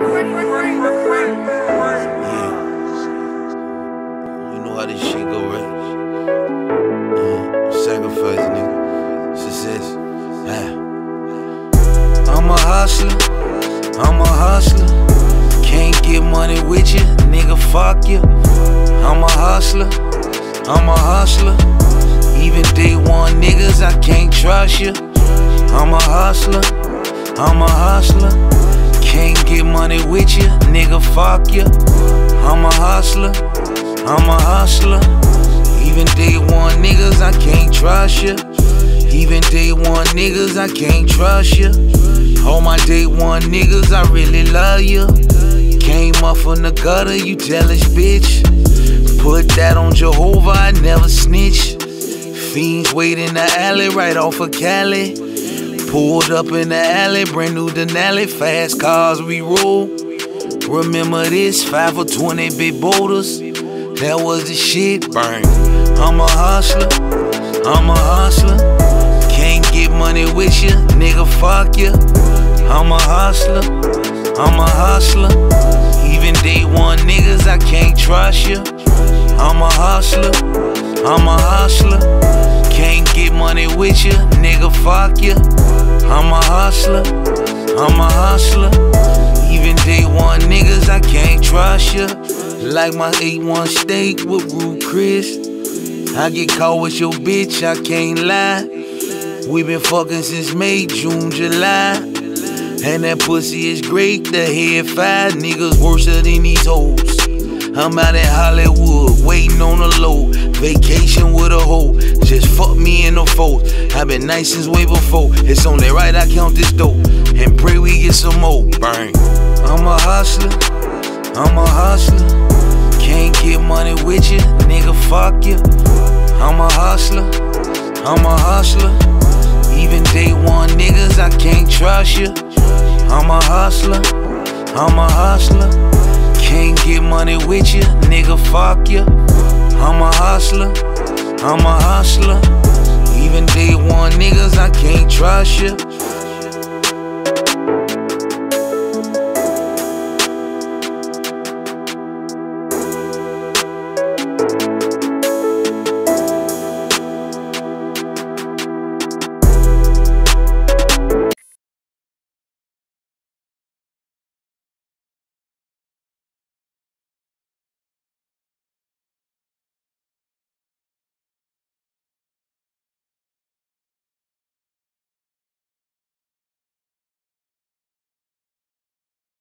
You know how this shit go, right? Yeah. Sacrifice, nigga. Success. I'm a hustler. I'm a hustler. Can't get money with you, nigga. Fuck you. I'm a hustler. I'm a hustler. Even day one niggas, I can't trust you. I'm a hustler. I'm a hustler. Can't get money with you, nigga. Fuck you. I'm a hustler. I'm a hustler. Even day one niggas, I can't trust you. Even day one niggas, I can't trust you. All my day one niggas, I really love you. Came up from the gutter, you jealous bitch. Put that on Jehovah, I never snitch. Fiends wait in the alley right off of Cali. Pulled up in the alley, brand new Denali, fast cars we roll. Remember this, 5 for 20 big boulders. That was the shit, burn. I'm a hustler, I'm a hustler. Can't get money with you, nigga, fuck you. I'm a hustler, I'm a hustler. Even day one niggas, I can't trust you. I'm a hustler, I'm a hustler. Can't get money with you, nigga, fuck you. I'm a hustler, I'm a hustler. Even day one niggas, I can't trust you. Like my 8-1 steak with Ruth's Chris. I get caught with your bitch, I can't lie. We been fucking since May, June, July. And that pussy is great, the head five niggas worse than these hoes. I'm out in Hollywood, waiting on a load. Vacation with a hoe, just fuck me in the fold. I've been nice since way before. It's only right I count this dope and pray we get some more. Bang. I'm a hustler, I'm a hustler. Can't get money with you, nigga, fuck you. I'm a hustler, I'm a hustler. Even day one niggas, I can't trust you. I'm a hustler, I'm a hustler. Get money with you, nigga, fuck you. I'm a hustler, I'm a hustler. Even day one niggas, I can't trust you.